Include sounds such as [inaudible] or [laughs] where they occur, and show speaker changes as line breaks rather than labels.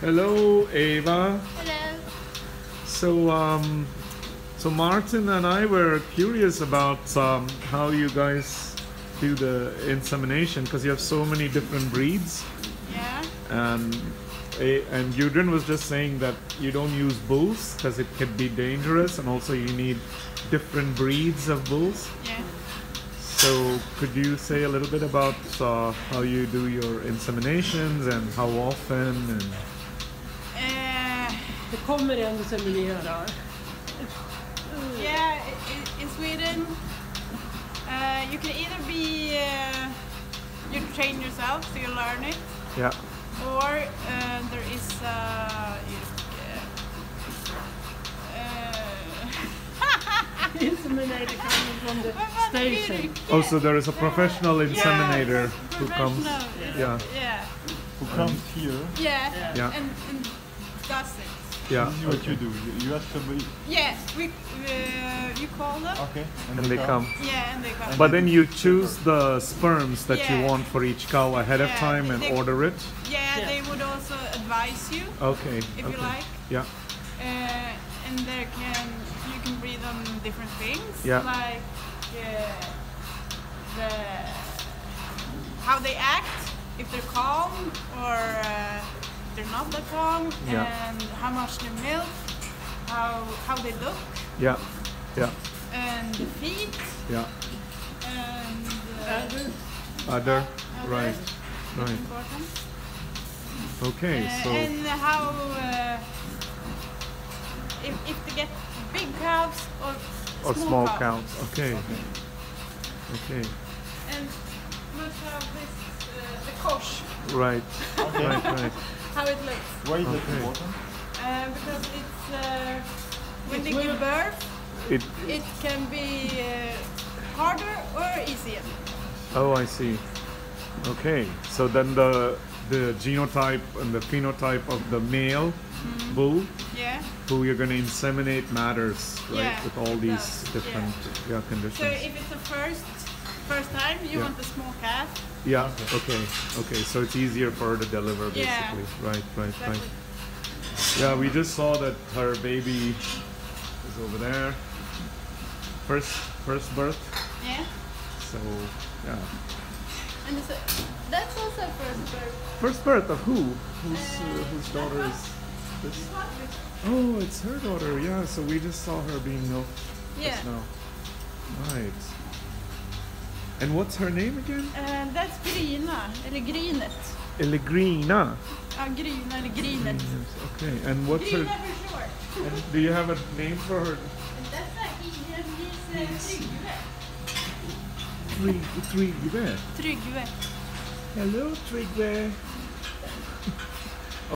Hello, Eva.
Hello.
So, um, so Martin and I were curious about um, how you guys do the insemination because you have so many different breeds,
Yeah.
and a- and Gudrun was just saying that you don't use bulls because it could be dangerous, and also you need different breeds of bulls.
Yeah.
So, could you say a little bit about uh, how you do your inseminations and how often? And
kommer en och seminerar.
yeah. i- i- In Sweden, uh, you can either be uh, you train yourself, so you learn it,
yeah,
or uh, there is uh, uh, [laughs]
Inseminator coming from the station.
Oh, there is a professional inseminator who comes.
professional,
Yeah,
Yeah.
Who comes here?
Yeah.
Yeah.
And, and does it.
Yeah.
This is what
okay.
you do. You, you ask somebody.
Yeah. We uh, you call them.
Okay.
And they come.
Yeah, and they come.
But then you choose the sperms that you want for each cow ahead of time and
they-
order it.
Yeah,
Yeah.
they would also advise you
Okay.
if you like.
Yeah.
Uh, and there can you can breed on different things.
Yeah.
Like uh, the how they act, if they're calm or uh, they're not that long,
Yeah.
and how much they milk, how how they look,
Yeah. Yeah.
and the feet,
Yeah.
and uh,
Other
Other.
other
Right.
that's
Right.
important.
Okay.
Uh,
So.
and how uh, if, if they get big calves or
Or small calves? Okay. Okay.
And let's have this uh, the kosh,
Right.
Okay. [laughs]
Right. Right.
How it looks,
Why is that
Okay.
important?
uh, because it's uh, when
It's
they give birth,
It.
it can be uh, harder or easier.
Oh, I see. Okay. So then the the genotype and the phenotype of the male
Mm-hmm.
bull
Yeah.
who you're going to inseminate matters, right?
Yeah,
With all these
does,
different yeah. conditions.
So if it's the first first time, you
Yeah.
want the small calf.
yeah. Okay. Okay. So it's easier for her to deliver, basically. Yeah. Right. Right.
Exactly.
Right. Yeah. We just saw that her baby is over there. First first birth.
Yeah.
So yeah.
And a, that's also first birth.
First birth of who? Whose uh, whose daughter is this?
This one with-
Oh, it's her daughter. Yeah. So we just saw her being milked
Yeah.
just now. Right. And what's her name again?
Uh, that's Grina, eller Grinet.
Elegrina.
Ja, Grina eller Grinet.
Okay. And what's her?
Grina for short.
And do you have a name for her?
And that's like he's uh, Trygve.
Trygve.
Trygve.
Hello, Trygve.